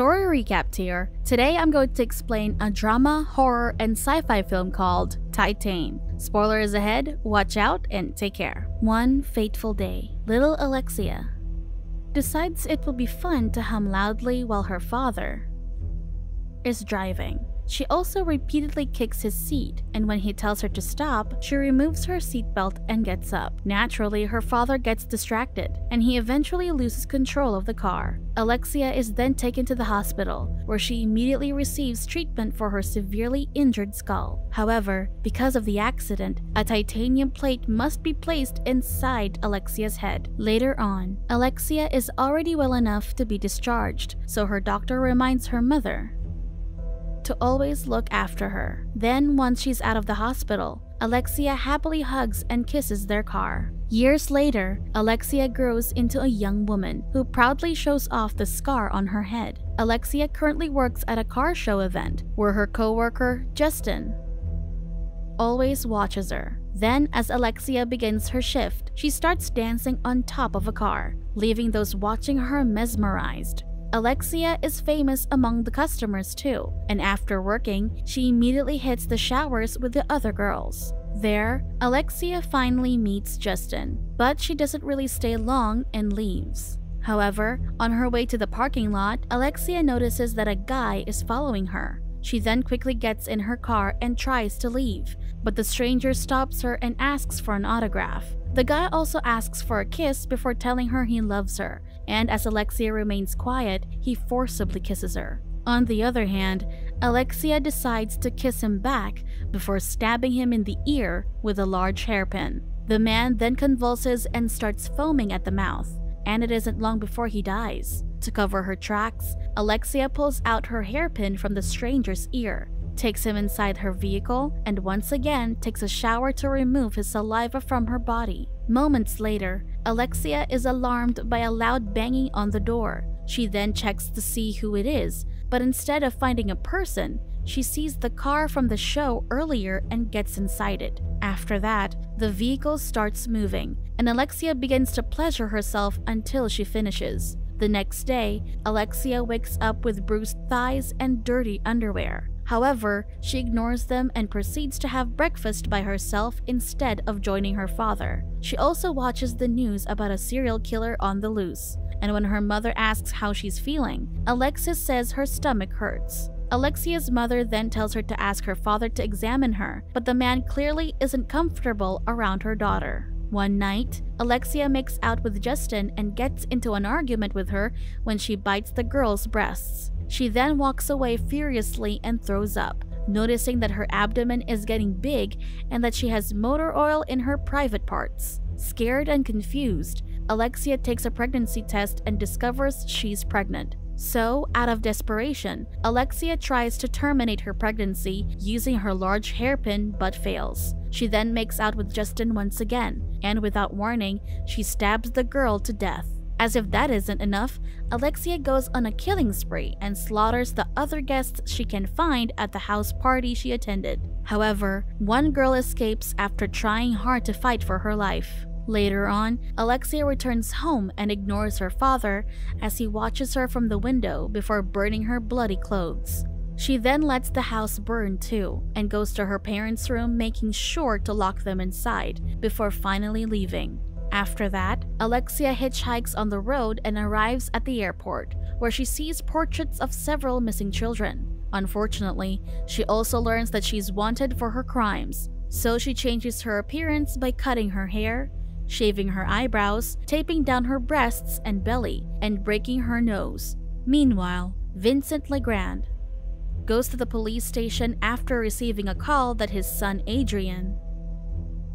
Story recap here. Today I'm going to explain a drama, horror, and sci-fi film called Titane. Spoilers ahead, watch out, and take care. One fateful day, little Alexia decides it will be fun to hum loudly while her father is driving. She also repeatedly kicks his seat, and when he tells her to stop, she removes her seatbelt and gets up. Naturally, her father gets distracted, and he eventually loses control of the car. Alexia is then taken to the hospital, where she immediately receives treatment for her severely injured skull. However, because of the accident, a titanium plate must be placed inside Alexia's head. Later on, Alexia is already well enough to be discharged, so her doctor reminds her mother to always look after her. Then, once she's out of the hospital, Alexia happily hugs and kisses their car. Years later, Alexia grows into a young woman who proudly shows off the scar on her head. Alexia currently works at a car show event where her coworker, Justin, always watches her. Then, as Alexia begins her shift, she starts dancing on top of a car, leaving those watching her mesmerized. Alexia is famous among the customers too, and after working, she immediately hits the showers with the other girls. There, Alexia finally meets Justin, but she doesn't really stay long and leaves. However, on her way to the parking lot, Alexia notices that a guy is following her. She then quickly gets in her car and tries to leave, but the stranger stops her and asks for an autograph. The guy also asks for a kiss before telling her he loves her, and as Alexia remains quiet, he forcibly kisses her. On the other hand, Alexia decides to kiss him back before stabbing him in the ear with a large hairpin. The man then convulses and starts foaming at the mouth, and it isn't long before he dies. To cover her tracks, Alexia pulls out her hairpin from the stranger's ear takes him inside her vehicle, and once again takes a shower to remove his saliva from her body. Moments later, Alexia is alarmed by a loud banging on the door. She then checks to see who it is, but instead of finding a person, she sees the car from the show earlier and gets inside it. After that, the vehicle starts moving, and Alexia begins to pleasure herself until she finishes. The next day, Alexia wakes up with bruised thighs and dirty underwear. However, she ignores them and proceeds to have breakfast by herself instead of joining her father. She also watches the news about a serial killer on the loose, and when her mother asks how she's feeling, Alexia says her stomach hurts. Alexia's mother then tells her to ask her father to examine her, but the man clearly isn't comfortable around her daughter. One night, Alexia makes out with Justin and gets into an argument with her when she bites the girl's breasts. She then walks away furiously and throws up, noticing that her abdomen is getting big and that she has motor oil in her private parts. Scared and confused, Alexia takes a pregnancy test and discovers she's pregnant. So, out of desperation, Alexia tries to terminate her pregnancy using her large hairpin but fails. She then makes out with Justin once again, and without warning, she stabs the girl to death. As if that isn't enough, Alexia goes on a killing spree and slaughters the other guests she can find at the house party she attended. However, one girl escapes after trying hard to fight for her life. Later on, Alexia returns home and ignores her father as he watches her from the window before burning her bloody clothes. She then lets the house burn too, and goes to her parents' room making sure to lock them inside before finally leaving. After that, Alexia hitchhikes on the road and arrives at the airport, where she sees portraits of several missing children. Unfortunately, she also learns that she's wanted for her crimes, so she changes her appearance by cutting her hair, shaving her eyebrows, taping down her breasts and belly, and breaking her nose. Meanwhile, Vincent Legrand goes to the police station after receiving a call that his son Adrian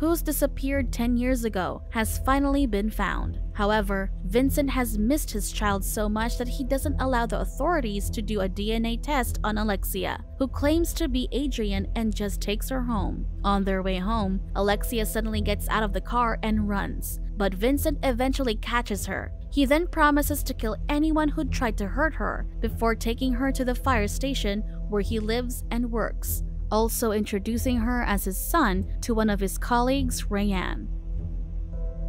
who's disappeared 10 years ago, has finally been found. However, Vincent has missed his child so much that he doesn't allow the authorities to do a DNA test on Alexia, who claims to be Adrian and just takes her home. On their way home, Alexia suddenly gets out of the car and runs, but Vincent eventually catches her. He then promises to kill anyone who'd tried to hurt her before taking her to the fire station where he lives and works also introducing her as his son to one of his colleagues, Rayanne.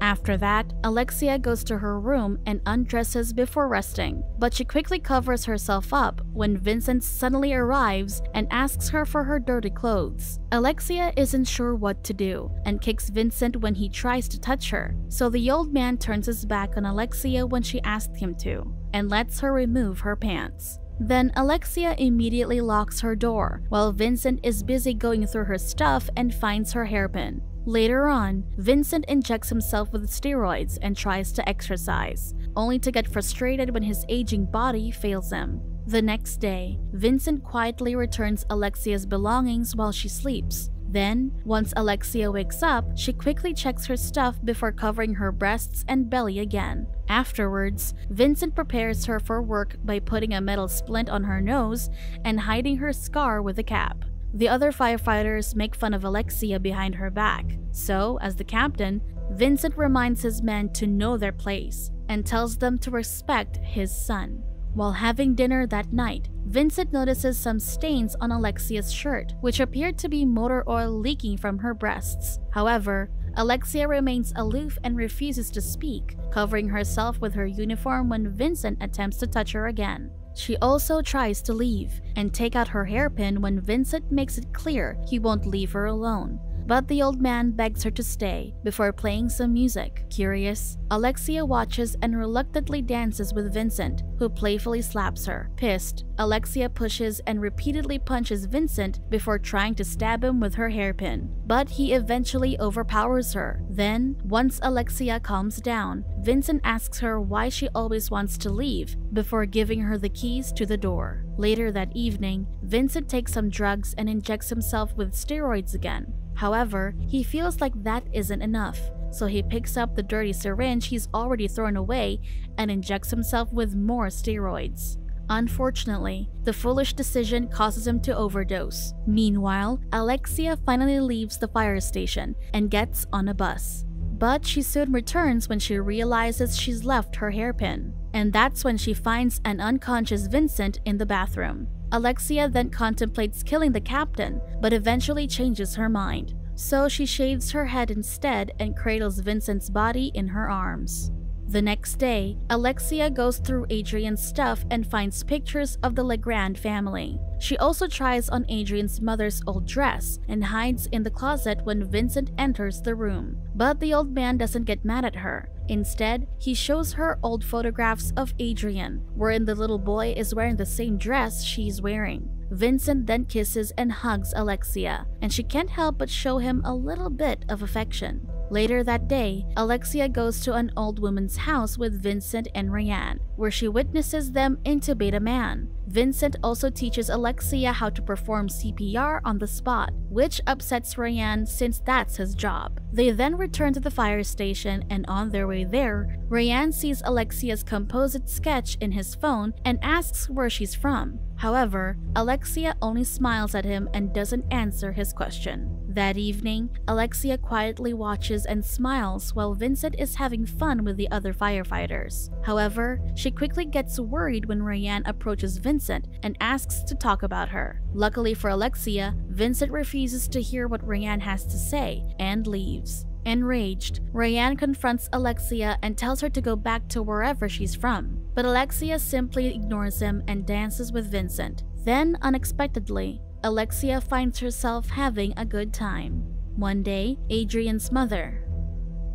After that, Alexia goes to her room and undresses before resting, but she quickly covers herself up when Vincent suddenly arrives and asks her for her dirty clothes. Alexia isn't sure what to do and kicks Vincent when he tries to touch her, so the old man turns his back on Alexia when she asks him to and lets her remove her pants. Then Alexia immediately locks her door while Vincent is busy going through her stuff and finds her hairpin. Later on, Vincent injects himself with steroids and tries to exercise, only to get frustrated when his aging body fails him. The next day, Vincent quietly returns Alexia's belongings while she sleeps. Then, once Alexia wakes up, she quickly checks her stuff before covering her breasts and belly again. Afterwards, Vincent prepares her for work by putting a metal splint on her nose and hiding her scar with a cap. The other firefighters make fun of Alexia behind her back, so, as the captain, Vincent reminds his men to know their place and tells them to respect his son. While having dinner that night, Vincent notices some stains on Alexia's shirt, which appeared to be motor oil leaking from her breasts. However, Alexia remains aloof and refuses to speak, covering herself with her uniform when Vincent attempts to touch her again. She also tries to leave and take out her hairpin when Vincent makes it clear he won't leave her alone. But the old man begs her to stay before playing some music. Curious, Alexia watches and reluctantly dances with Vincent, who playfully slaps her. Pissed, Alexia pushes and repeatedly punches Vincent before trying to stab him with her hairpin. But he eventually overpowers her. Then, once Alexia calms down, Vincent asks her why she always wants to leave before giving her the keys to the door. Later that evening, Vincent takes some drugs and injects himself with steroids again. However, he feels like that isn't enough, so he picks up the dirty syringe he's already thrown away and injects himself with more steroids. Unfortunately, the foolish decision causes him to overdose. Meanwhile, Alexia finally leaves the fire station and gets on a bus. But she soon returns when she realizes she's left her hairpin. And that's when she finds an unconscious Vincent in the bathroom. Alexia then contemplates killing the captain, but eventually changes her mind. So she shaves her head instead and cradles Vincent's body in her arms. The next day, Alexia goes through Adrian's stuff and finds pictures of the Legrand family. She also tries on Adrian's mother's old dress and hides in the closet when Vincent enters the room. But the old man doesn't get mad at her. Instead, he shows her old photographs of Adrian, wherein the little boy is wearing the same dress she's wearing. Vincent then kisses and hugs Alexia, and she can't help but show him a little bit of affection. Later that day, Alexia goes to an old woman's house with Vincent and Rayanne, where she witnesses them intubate a man. Vincent also teaches Alexia how to perform CPR on the spot, which upsets Rayanne since that's his job. They then return to the fire station and on their way there, Rayanne sees Alexia's composite sketch in his phone and asks where she's from. However, Alexia only smiles at him and doesn't answer his question. That evening, Alexia quietly watches and smiles while Vincent is having fun with the other firefighters. However, she quickly gets worried when Ryan approaches Vincent and asks to talk about her. Luckily for Alexia, Vincent refuses to hear what Ryan has to say and leaves. Enraged, Ryan confronts Alexia and tells her to go back to wherever she's from. But Alexia simply ignores him and dances with Vincent. Then, unexpectedly, Alexia finds herself having a good time. One day, Adrian's mother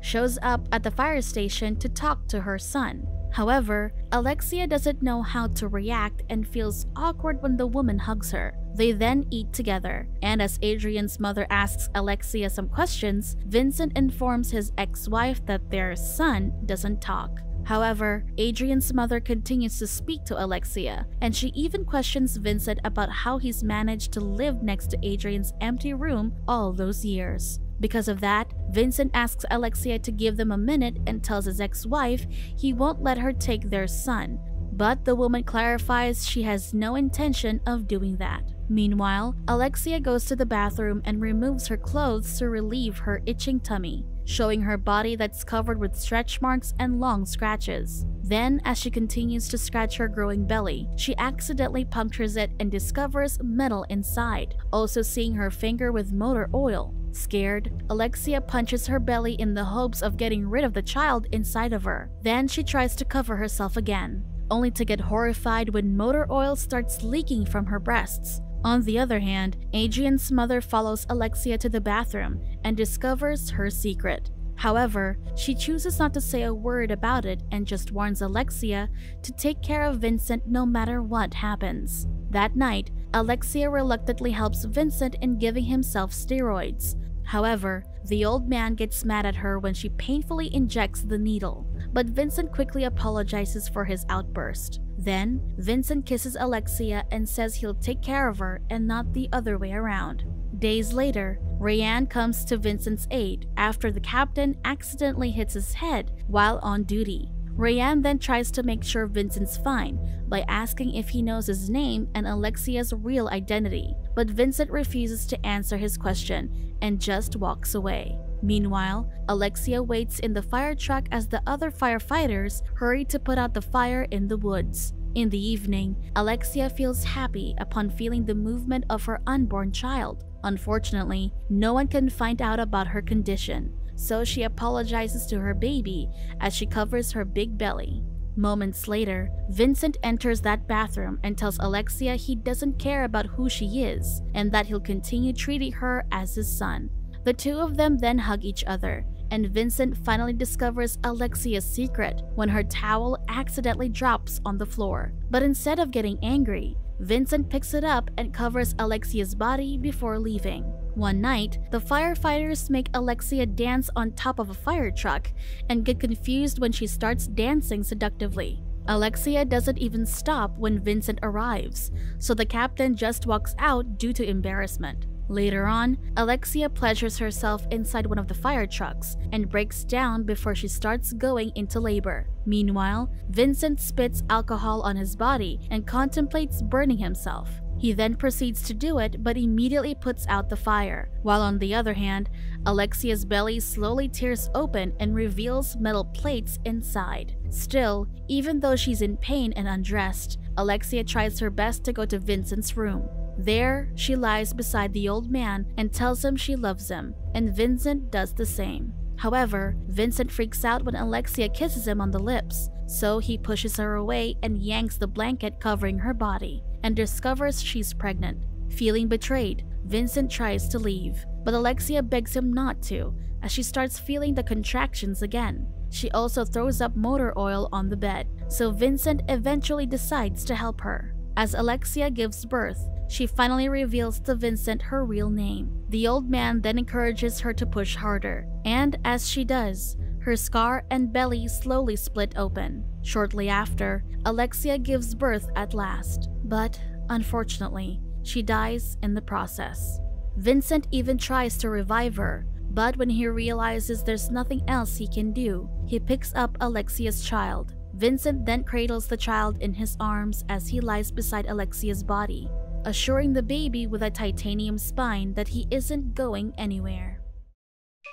shows up at the fire station to talk to her son. However, Alexia doesn't know how to react and feels awkward when the woman hugs her. They then eat together, and as Adrian's mother asks Alexia some questions, Vincent informs his ex-wife that their son doesn't talk. However, Adrian's mother continues to speak to Alexia, and she even questions Vincent about how he's managed to live next to Adrian's empty room all those years. Because of that, Vincent asks Alexia to give them a minute and tells his ex-wife he won't let her take their son, but the woman clarifies she has no intention of doing that. Meanwhile, Alexia goes to the bathroom and removes her clothes to relieve her itching tummy, showing her body that's covered with stretch marks and long scratches. Then, as she continues to scratch her growing belly, she accidentally punctures it and discovers metal inside, also seeing her finger with motor oil. Scared, Alexia punches her belly in the hopes of getting rid of the child inside of her. Then she tries to cover herself again, only to get horrified when motor oil starts leaking from her breasts. On the other hand, Adrian's mother follows Alexia to the bathroom and discovers her secret. However, she chooses not to say a word about it and just warns Alexia to take care of Vincent no matter what happens. That night, Alexia reluctantly helps Vincent in giving himself steroids. However, the old man gets mad at her when she painfully injects the needle, but Vincent quickly apologizes for his outburst. Then, Vincent kisses Alexia and says he'll take care of her and not the other way around. Days later, Rayanne comes to Vincent's aid after the captain accidentally hits his head while on duty. Rayanne then tries to make sure Vincent's fine by asking if he knows his name and Alexia's real identity, but Vincent refuses to answer his question and just walks away. Meanwhile, Alexia waits in the fire truck as the other firefighters hurry to put out the fire in the woods. In the evening, Alexia feels happy upon feeling the movement of her unborn child. Unfortunately, no one can find out about her condition, so she apologizes to her baby as she covers her big belly. Moments later, Vincent enters that bathroom and tells Alexia he doesn't care about who she is and that he'll continue treating her as his son. The two of them then hug each other, and Vincent finally discovers Alexia's secret when her towel accidentally drops on the floor. But instead of getting angry, Vincent picks it up and covers Alexia's body before leaving. One night, the firefighters make Alexia dance on top of a fire truck and get confused when she starts dancing seductively. Alexia doesn't even stop when Vincent arrives, so the captain just walks out due to embarrassment. Later on, Alexia pleasures herself inside one of the fire trucks and breaks down before she starts going into labor. Meanwhile, Vincent spits alcohol on his body and contemplates burning himself. He then proceeds to do it but immediately puts out the fire, while on the other hand, Alexia's belly slowly tears open and reveals metal plates inside. Still, even though she's in pain and undressed, Alexia tries her best to go to Vincent's room. There, she lies beside the old man and tells him she loves him, and Vincent does the same. However, Vincent freaks out when Alexia kisses him on the lips, so he pushes her away and yanks the blanket covering her body, and discovers she's pregnant. Feeling betrayed, Vincent tries to leave, but Alexia begs him not to, as she starts feeling the contractions again. She also throws up motor oil on the bed, so Vincent eventually decides to help her. As Alexia gives birth, she finally reveals to Vincent her real name. The old man then encourages her to push harder, and as she does, her scar and belly slowly split open. Shortly after, Alexia gives birth at last, but unfortunately, she dies in the process. Vincent even tries to revive her, but when he realizes there's nothing else he can do, he picks up Alexia's child. Vincent then cradles the child in his arms as he lies beside Alexia's body assuring the baby with a titanium spine that he isn't going anywhere.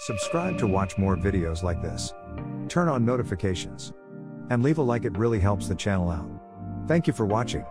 Subscribe to watch more videos like this. Turn on notifications. And leave a like it really helps the channel out. Thank you for watching.